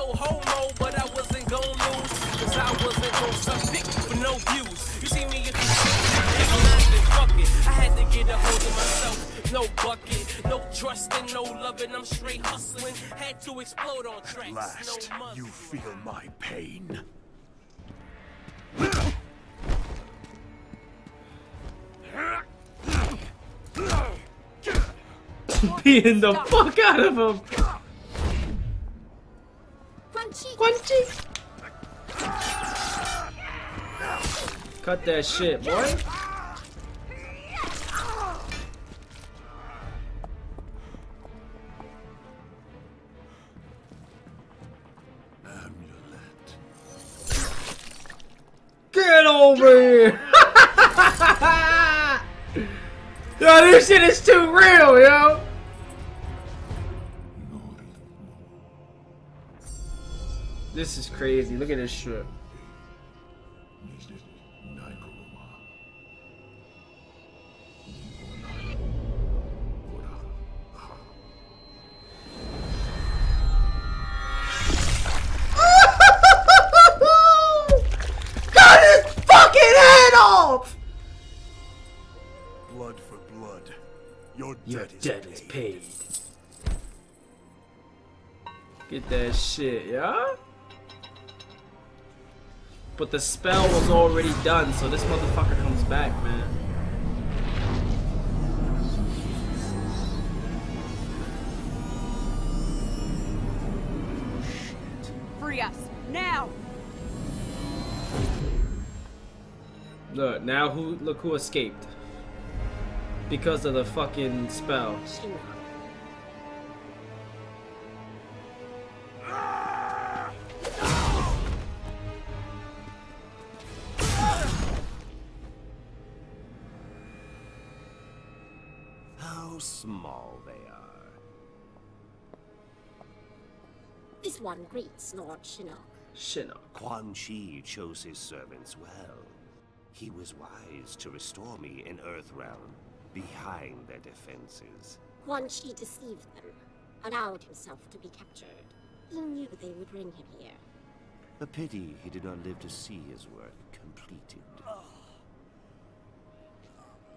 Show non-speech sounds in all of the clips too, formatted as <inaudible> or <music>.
no homo, but I wasn't gon' lose. Cause I wasn't gon' suck dick for no views. You see me if you see fuck it. I had to get a hold of myself. No bucket, no trust and no loving. I'm straight hustling. Had to explode on tracks. At last, no you feel my pain. <laughs> Beating the fuck out of him. Crunchy. Cut that shit, boy. Get over here! <laughs> yo, this shit is too real, yo! This is crazy. Look at this shit. <laughs> Cut his fucking head off! Blood for blood. Your Your debt is debt is paid. Get that shit, yeah? But the spell was already done, so this motherfucker comes back, man. Free us now. Look, now who look who escaped. Because of the fucking spell. This one greets Lord Shinnok. Shinnok. Quan Chi chose his servants well. He was wise to restore me in Earthrealm, behind their defenses. Quan Chi deceived them, allowed himself to be captured. He knew they would bring him here. A pity he did not live to see his work completed.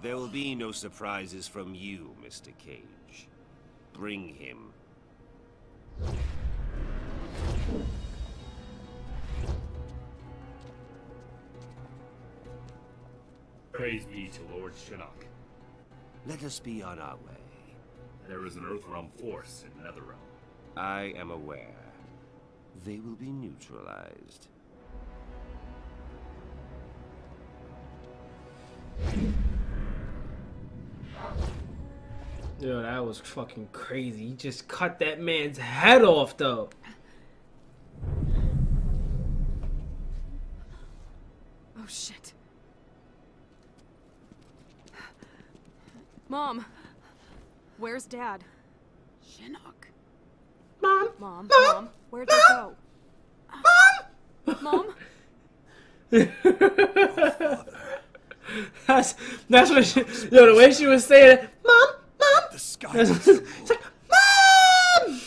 There will be no surprises from you, Mr. Cage. Bring him. Praise be to Lord Shinnok. Let us be on our way. There is an Earthrealm force in Netherrealm. I am aware. They will be neutralized. Yo, that was fucking crazy. He just cut that man's head off, though. Oh shit. Mom, where's Dad? Shinnok. Mom. Mom. Mom. Where'd they go? Mom. Mom. <laughs> That's that's what she. Yo, the way she was saying it, mom, mom. The sky It's like, mom.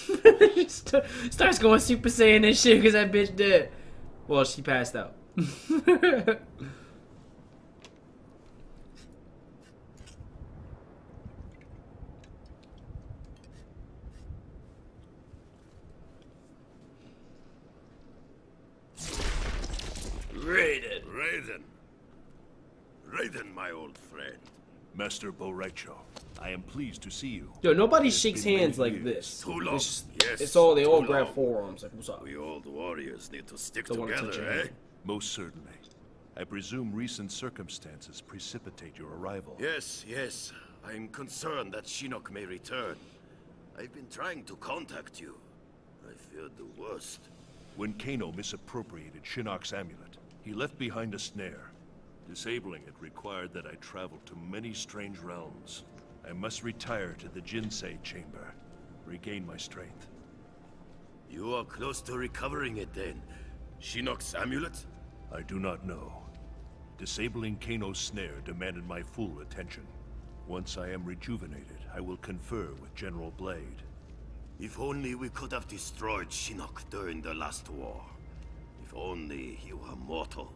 <laughs> she st- starts going Super Saiyan and shit because that bitch dead. Well, she passed out. <laughs> Raiden. Raiden. Raiden, my old friend. Master Bo' Rai Cho, I am pleased to see you. Yo, nobody It's shakes hands like this. Too long. It's, just- Yes, it's all they all too grab forearms. Like, what's up? We old warriors need to stick Don't wanna together, eh? Most certainly. I presume recent circumstances precipitate your arrival. Yes, yes. I'm concerned that Shinnok may return. I've been trying to contact you. I feared the worst. When Kano misappropriated Shinnok's amulet, he left behind a snare. Disabling it required that I travel to many strange realms. I must retire to the Jinsei chamber, regain my strength. You are close to recovering it then. Shinnok's amulet? I do not know. Disabling Kano's snare demanded my full attention. Once I am rejuvenated, I will confer with General Blade. If only we could have destroyed Shinnok during the last war. If only he were mortal.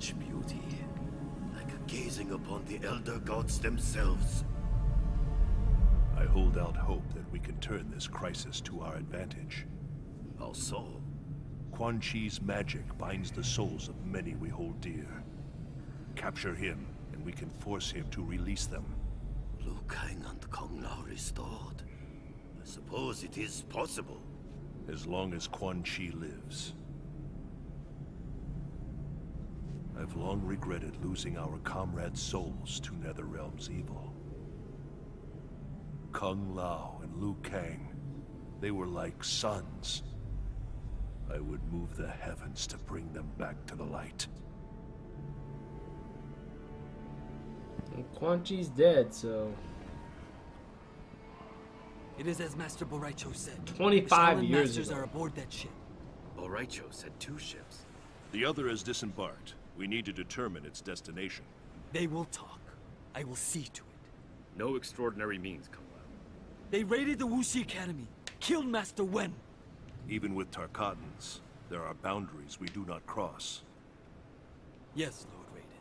Such beauty, like gazing upon the Elder Gods themselves. I hold out hope that we can turn this crisis to our advantage. How so? Quan Chi's magic binds the souls of many we hold dear. Capture him, and we can force him to release them. Liu Kang and Kung Lao restored. I suppose it is possible. As long as Quan Chi lives. I've long regretted losing our comrades' souls to Netherrealm's evil. Kung Lao and Liu Kang, they were like sons. I would move the heavens to bring them back to the light. And Quan Chi's dead, so It is as Master Bo' Rai Cho said. 25 the Shaolin years masters ago. are aboard that ship. Bo' Rai Cho said two ships. The other has disembarked. We need to determine its destination. They will talk. I will see to it. No extraordinary means, Kung Lao. They raided the Wu Shi Academy, killed Master Wen. Even with Tarkatans, there are boundaries we do not cross. Yes, Lord Raiden.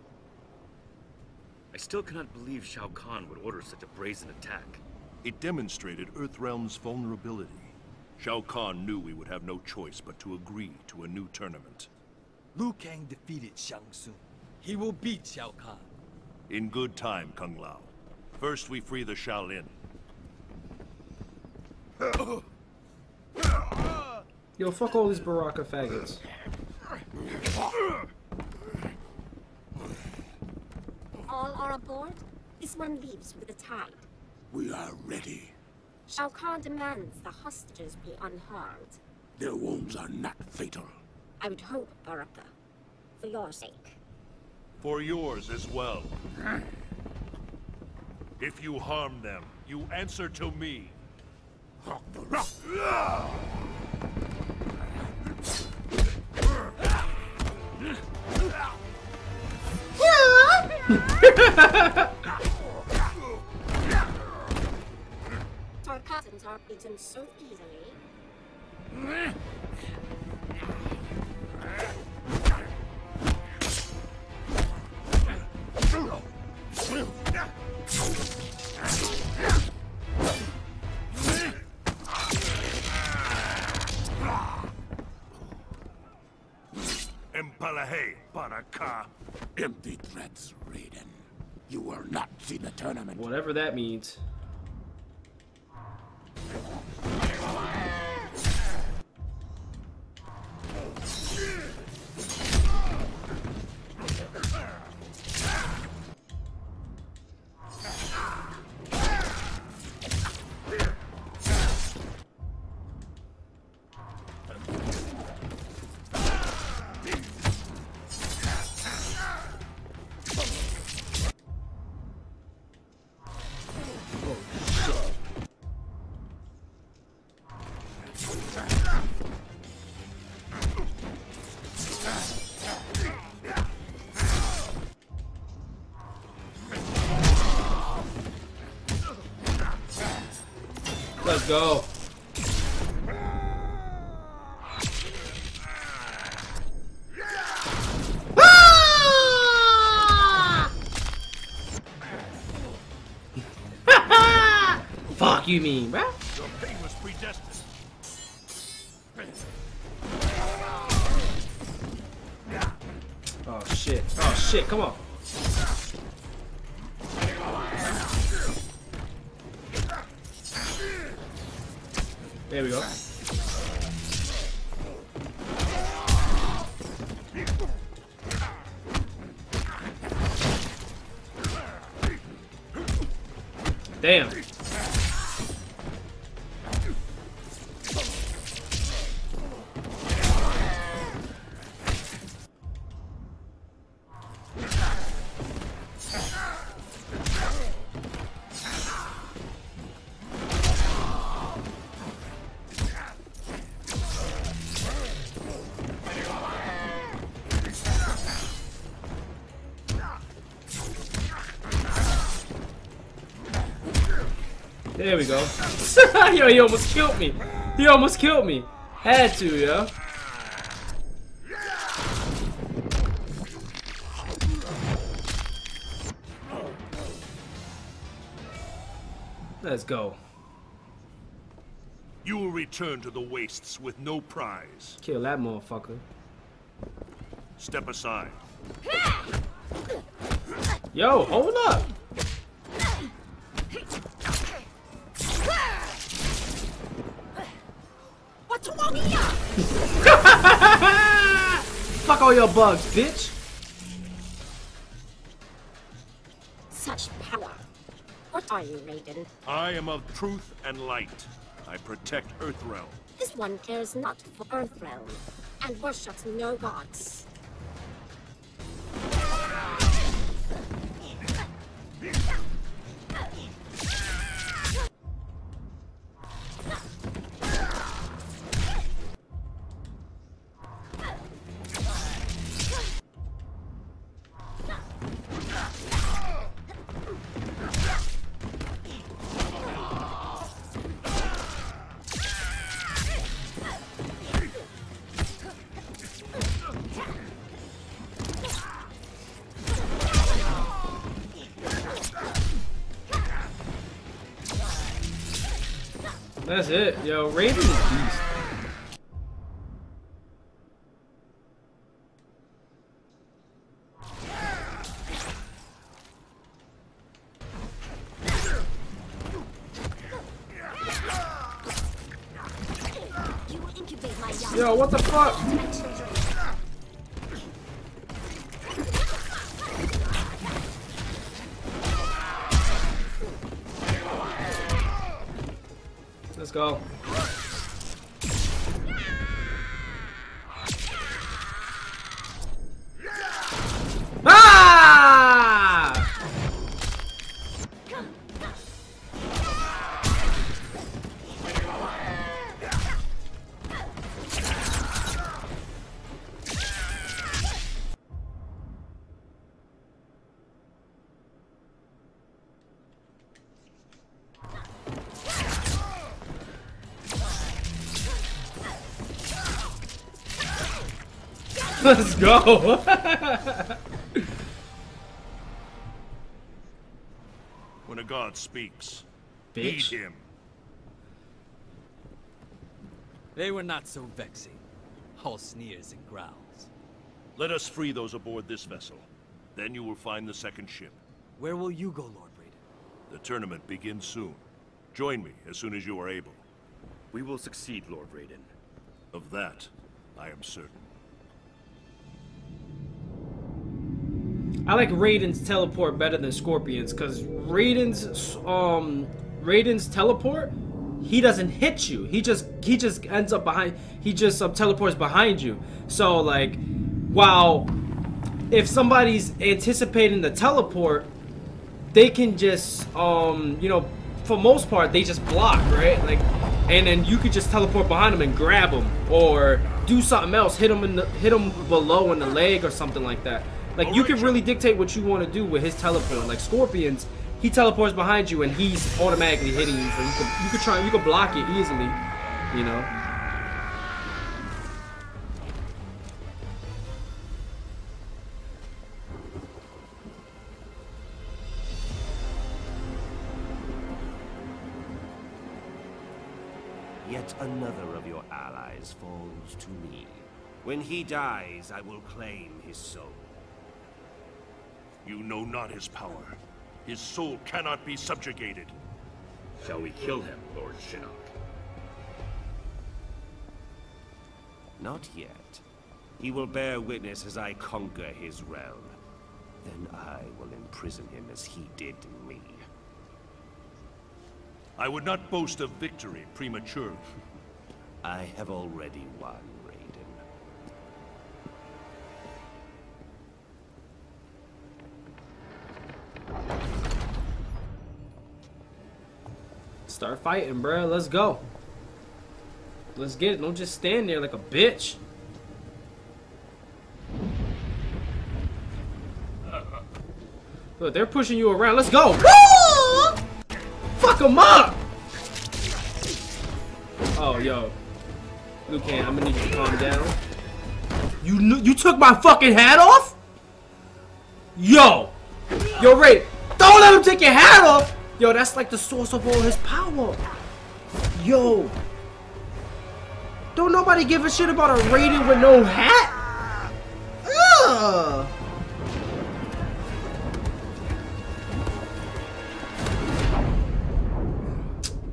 I still cannot believe Shao Kahn would order such a brazen attack. It demonstrated Earthrealm's vulnerability. Shao Kahn knew we would have no choice but to agree to a new tournament. Liu Kang defeated Shang Tsung. He will beat Shao Kahn. In good time, Kung Lao. First we free the Shaolin. yo, fuck all these Baraka faggots. All are aboard? This one leaves with the tide. We are ready. Shao Kahn demands the hostages be unharmed. Their wounds are not fatal. I would hope, Baraka. For your sake. For yours as well. If you harm them, you answer to me. Tarkatans are beaten so easily. Empalahe, Empty threats, Raiden. You will not see the tournament. Whatever that means. Go. Ah! <laughs> Fuck you mean, bruh? Oh shit. Oh shit, come on. There we go. Damn. There we go. <laughs> yo, he almost killed me. He almost killed me. Had to, yo. Let's go. You will return to the wastes with no prize. Kill that motherfucker. Step aside. Yo, hold up. All your bugs, bitch. Such power. What are you, Raiden? I am of truth and light. I protect Earthrealm. This one cares not for Earthrealm, and worships no gods. That's it. Yo, Raiden is beast. You will incubate my young. Yo, what the fuck? Go. Let's go. When a god speaks, heed him. They were not so vexing. All sneers and growls. Let us free those aboard this vessel. Then you will find the second ship. Where will you go, Lord Raiden? The tournament begins soon. Join me as soon as you are able. We will succeed, Lord Raiden. Of that, I am certain. I like Raiden's teleport better than Scorpion's because Raiden's um Raiden's teleport he doesn't hit you. He just he just ends up behind. He just um, teleports behind you. So like, while if somebody's anticipating the teleport, they can just um you know for most part they just block right like, and then you could just teleport behind them and grab them or do something else. Hit them in the hit them below in the leg or something like that. Like you can really dictate what you want to do with his teleport. Like Scorpions, he teleports behind you and he's automatically hitting you. So you can you could try you could block it easily, you know. Yet another of your allies falls to me. When he dies, I will claim his soul. You know not his power. His soul cannot be subjugated. Shall we kill him, Lord Shinnok? Not yet. He will bear witness as I conquer his realm. Then I will imprison him as he did me. I would not boast of victory prematurely. <laughs> I have already won, Start fighting, bruh. Let's go. Let's get it. Don't just stand there like a bitch. Look, they're pushing you around. Let's go. Fuck them up. Oh, yo. Kang, I'm gonna need you to calm down. You you took my fucking hat off? Yo! Yo, Ray, don't let him take your hat off! Yo, that's like the source of all his power. Yo. Don't nobody give a shit about a Raiden with no hat?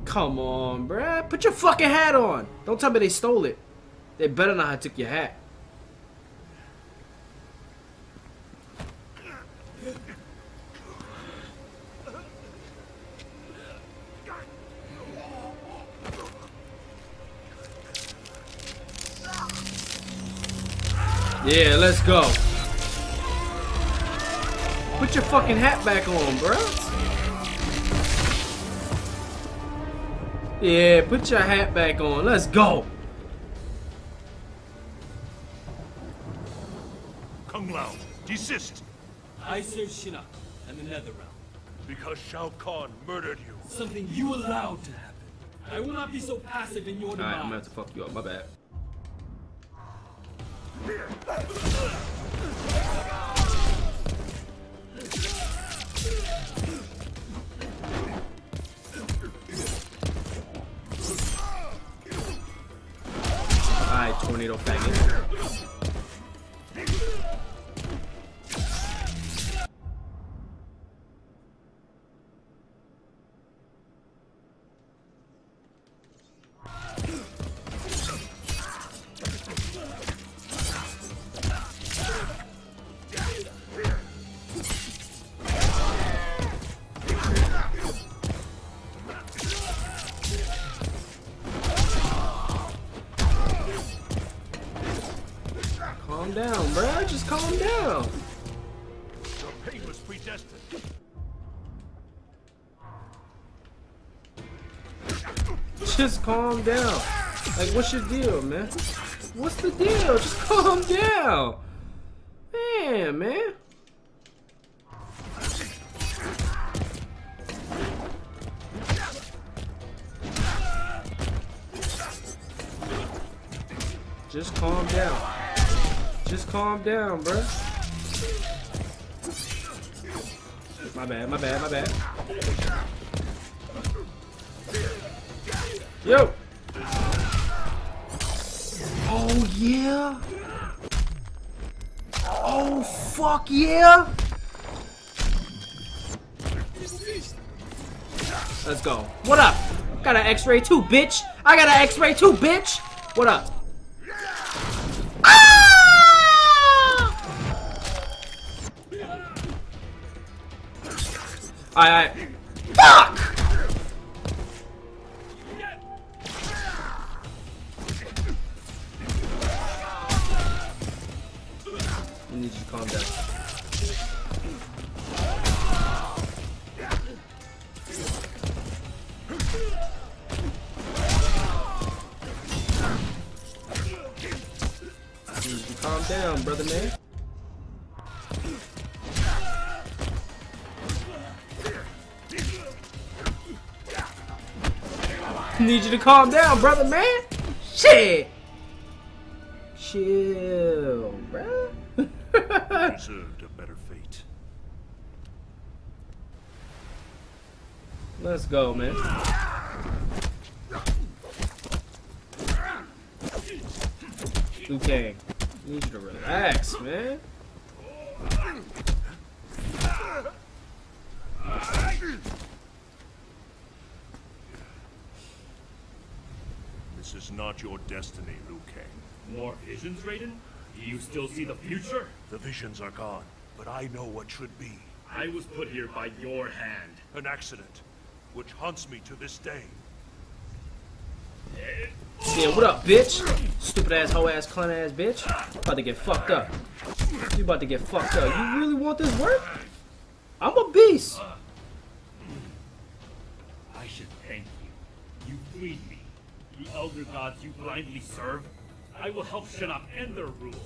Come on, bruh. Put your fucking hat on. Don't tell me they stole it. They better not have took your hat. Yeah, let's go. Put your fucking hat back on, bro. Yeah, put your hat back on. Let's go. Kung Lao, desist! I serve Shinnok and the Netherrealm. Because Shao Kahn murdered you. Something you allowed to happen. I will not be so passive in your Alright, I'm demise. gonna have to fuck you up. My bad. Alright, tornado faggot. Just calm down. Like, what's your deal, man? What's the deal? Just calm down. Man, man. Just calm down. Just calm down, bruh. My bad, my bad, my bad. Yo! Oh yeah! Oh fuck yeah! Let's go. What up? Got an X-ray too, bitch. I got an X-ray too, bitch. What up? Ah! Alright, alright. Fuck! Calm down. Calm down, brother man. Need you to calm down, brother man. Shit. Chill, bruh. Deserved a better fate. Let's go, man. Liu Kang, need you to relax, man. This is not your destiny, Liu Kang. More visions, Raiden? Do you still see the future? The visions are gone, but I know what should be. I was put here by your hand. An accident, which haunts me to this day. Yeah, what up, bitch? Stupid ass, hoe ass, clown ass bitch. About to get fucked up. You about to get fucked up. You really want this work? I'm a beast. I should thank you. You freed me. The Elder Gods you blindly serve. I will help Shinnok end their rule.